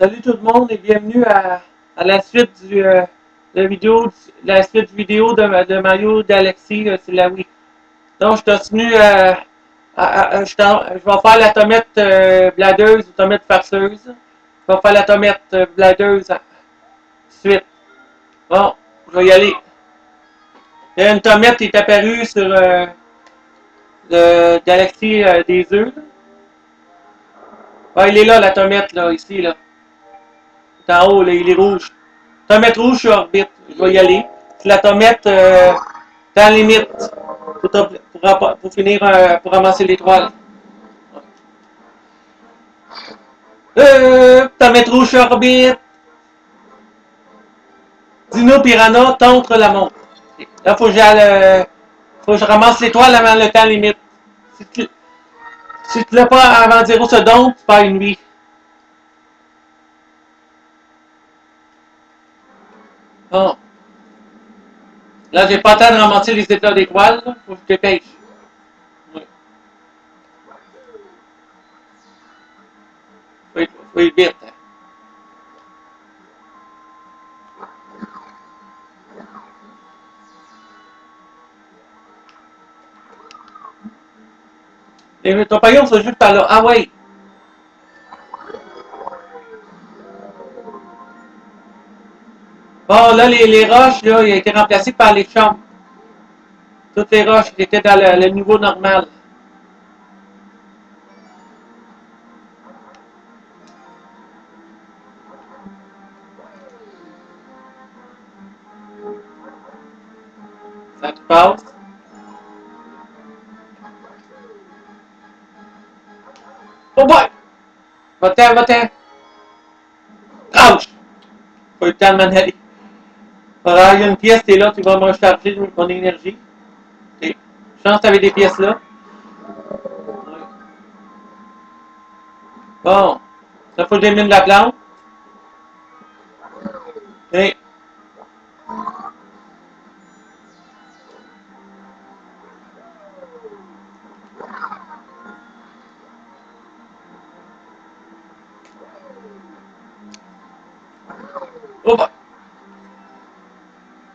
Salut tout le monde et bienvenue à, à la suite du euh, la vidéo la suite vidéo de, de Mario d'Alexis euh, c'est la Wii. Donc je continue euh, à, je, vais faire la tomate euh, bladeuse ou tomate farceuse. Je vais faire la tomate euh, bladeuse suite. Bon, je vais y aller. Il y a une tomate qui est apparue sur euh, des œufs. Ah, il est là, la tomate, là, ici, là. Est en haut, là, il est rouge. Tomate rouge sur orbite. Je vais y aller. C'est la tomate euh, dans limite. Pour, finir, euh, pour ramasser l'étoile. Euh, tomate rouge orbite. Dino Piranha contre la montre. Là, faut que j'aille, faut que je ramasse l'étoile avant le temps limite. Si tu, si tu l'as pas avant 0 secondes, tu perds une vie. Bon. Là, j'ai pas le temps de ramasser les états d'étoiles. Faut que je dépêche. Oui. Faut, faut être vite. Ton payon, c'est juste par là. Ah ouais. Bon, là, les, les roches, là, ils ont été remplacées par les chambres. Toutes les roches étaient dans le, niveau normal. Ça te passe? Oh boy! Va-t'en, va-t'en! Crouch! Faut le temps de. Voilà, il y a une pièce, t'es là, tu vas me recharger mon énergie. Je pense que des pièces là. Bon. Ça faut que j'élimine la plante.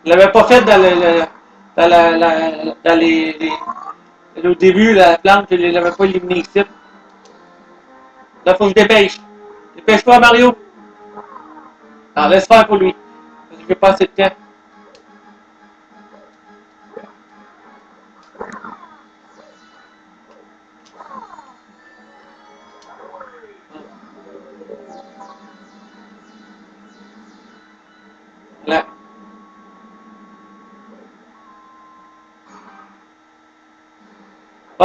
Je l'avais pas fait dans le, dans, la, la, dans les, au début, la plante, je ne l'avais pas éliminée ici. Là, il faut que je dépêche. Dépêche-toi, Mario. Alors, laisse faire pour lui. Parce que je vais pas assez de temps. Là.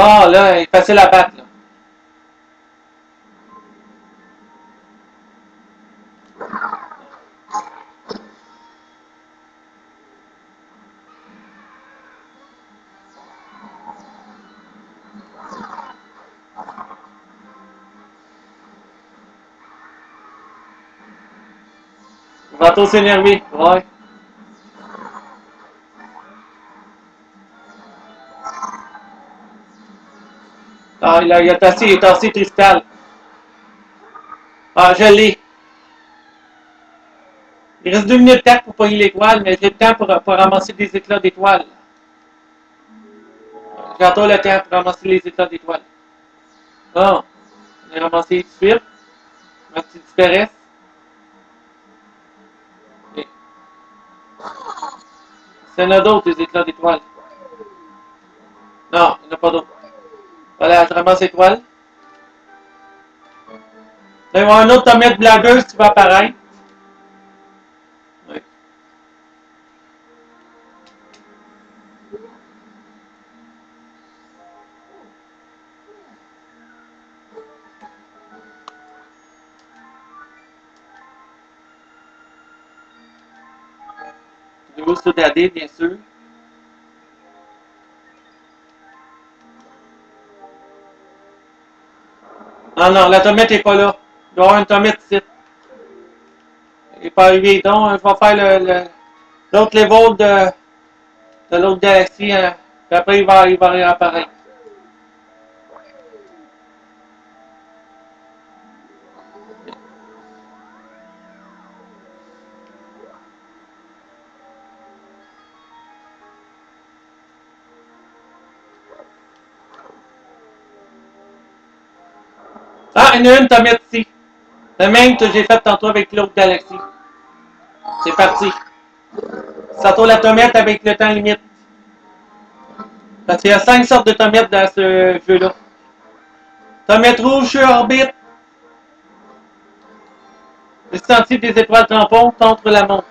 Bon, là, il est facile à battre. Là. Va tous s'énerver, ouais. Il a, il a tassé, il a tassé Tristal. Ah, je l'ai. Il reste deux minutes de temps pour pogner l'étoile, mais j'ai le temps pour, ramasser des éclats d'étoiles. Encore le temps pour ramasser les éclats d'étoiles. Bon, on a ramassé tout de suite. Ma petite. C'est en a d'autres, des éclats d'étoiles. Non, il n'y en a pas d'autres. Voilà, je ramasse étoile. Il va y avoir un autre tomate blagueuse qui va apparaître. Oui. Vais sauvegarder, bien sûr. Non, non, la tomate n'est pas là. Il doit y avoir une tomate ici. Il n'est pas arrivé. Donc, je vais faire le, l'autre level de, de l'autre galaxie. Hein. Puis après, il va réapparaître. Une tomate ici. Le même que j'ai fait tantôt avec l'autre galaxie. C'est parti. Ça tourne la tomate avec le temps limite. Parce qu'il y a cinq sortes de tomates dans ce jeu-là. Tomate rouge sur orbite. Le sentier des étoiles tampons contre la montre.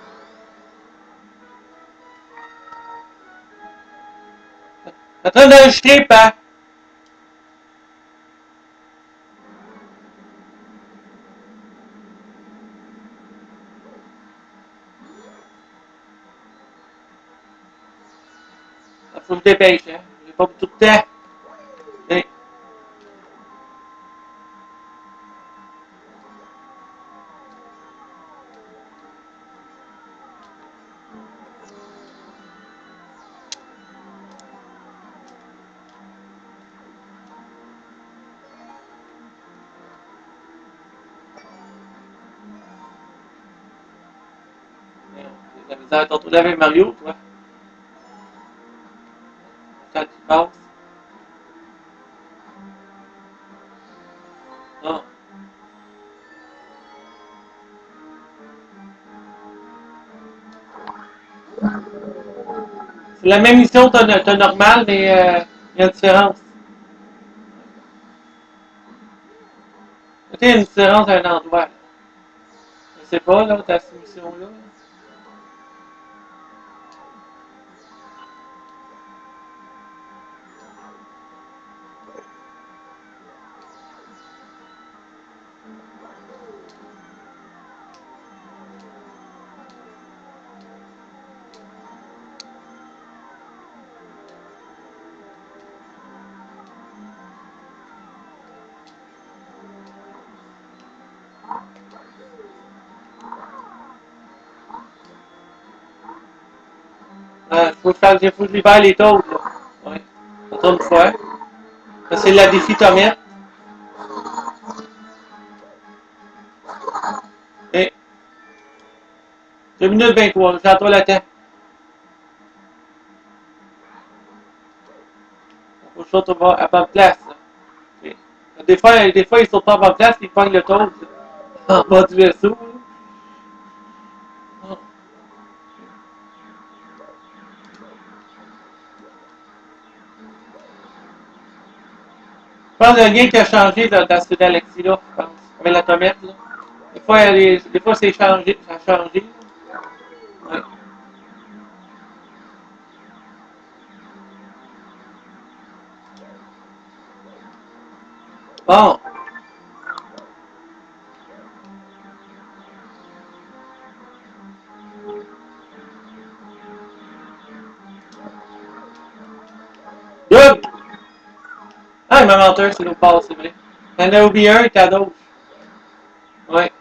En train d'enregistrer, pas. Faut que je dépêche, hein. J'ai pas beaucoup de temps. Okay. La misère tantôt avec Mario, toi. Passes. Ah. C'est la même mission t'as t'as normal, mais euh, il y a une différence. Il y a une différence à un endroit. Je sais pas, là, ta mission-là. Euh, faut faire, il faut libérer les taux, là. Ouais. Attends une fois. Ça, c'est la défi tomate. Et. 2 minutes 23, j'attends le temps. Faut que je à la bonne place. Des fois, des fois, ils sont pas à la bonne place, ils pognent le taux en bas du vaisseau. Je pense qu'il y a rien qui a changé dans, dans ce galaxie-là, avec la tomate. Là. Des fois, a des, fois c'est changé, ça a changé. Bon. M'a menteur, c'est l'autre part, c'est vrai. Il y en a oublié un, t'as d'autres. Ouais.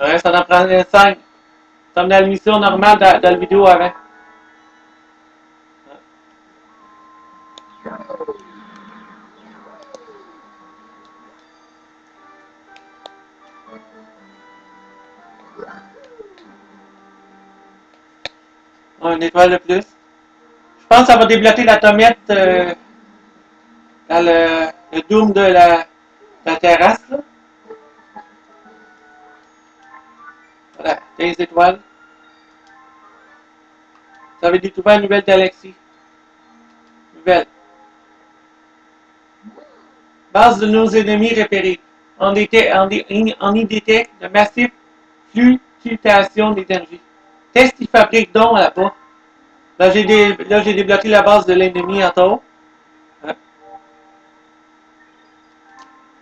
Ouais, ça en prend 5. Comme dans la mission normale dans, dans la vidéo avant. Une étoile de plus. Je pense que ça va débloquer la tomate euh, dans le, doom de la, terrasse. Là. Voilà, des étoiles. Ça veut dire trouver une nouvelle galaxie. Nouvelle. Base de nos ennemis repérés. On, détecte, y détecte de massives fluctuations d'énergie. Qu'est-ce qu'ils fabriquent donc là-bas? Là, j'ai dé- débloqué la base de l'ennemi en haut.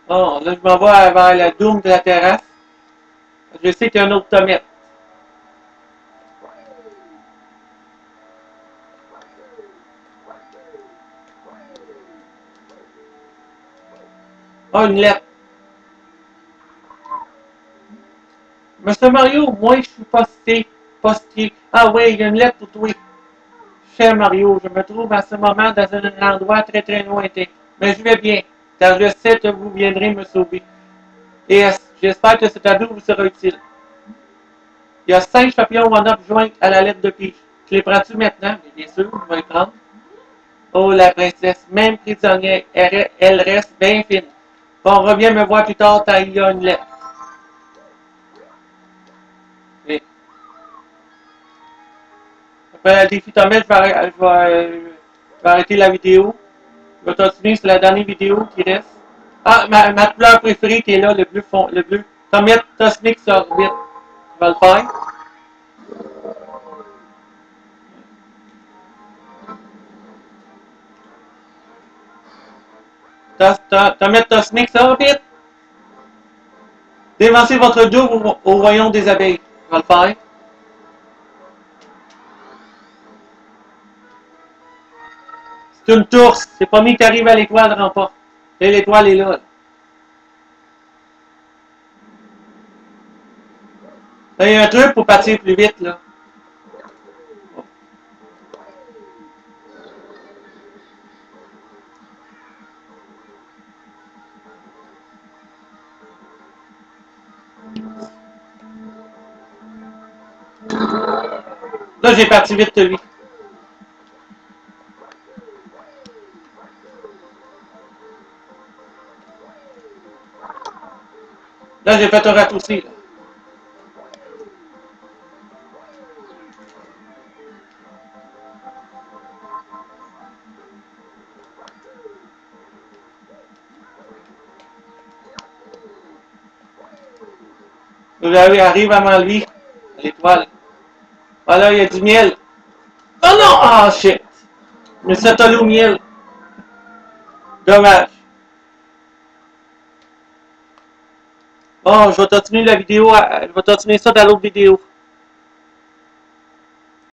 Bon, là, je m'en vais vers la doom de la terrasse. Je sais qu'il y a un autre tomate. Oh, une lettre. Monsieur Mario, moi, je suis posté. Posté. Ah oui, il y a une lettre pour toi. Cher Mario, je me trouve à ce moment dans un endroit très très lointain. Mais je vais bien, car je sais que vous viendrez me sauver. Et euh, j'espère que cet ado vous sera utile. Il y a cinq papillons one-up joints à la lettre de pige. Tu les prends-tu maintenant? Bien sûr, je vais prendre. Oh, la princesse, même prisonnière, elle, reste bien fine. Bon, reviens me voir plus tard, t'as a une lettre. Après le défi Tomette, je vais, arrêter la vidéo. Je vais continuer, c'est la dernière vidéo qui reste. Ah, ma, couleur préférée qui est là, le bleu fond, le bleu. Tomette Tosmic sur orbite. Je vais le faire? Tomette Tosmic sur orbite. Dévancez votre double au, royaume des abeilles. Je vais le faire? C'est une tourse. C'est pas mis qui arrive à l'étoile remporte. Et l'étoile est là. Il y a un truc pour partir plus vite, là. Là, j'ai parti vite, lui. Là, j'ai fait un raccourci. Là. Vous arrive avant lui, l'étoile. Voilà, il y a du miel. Oh non! Ah, shit! Mais c'est un miel. Dommage. Bon, je vais continuer la vidéo, je vais continuer ça dans l'autre vidéo.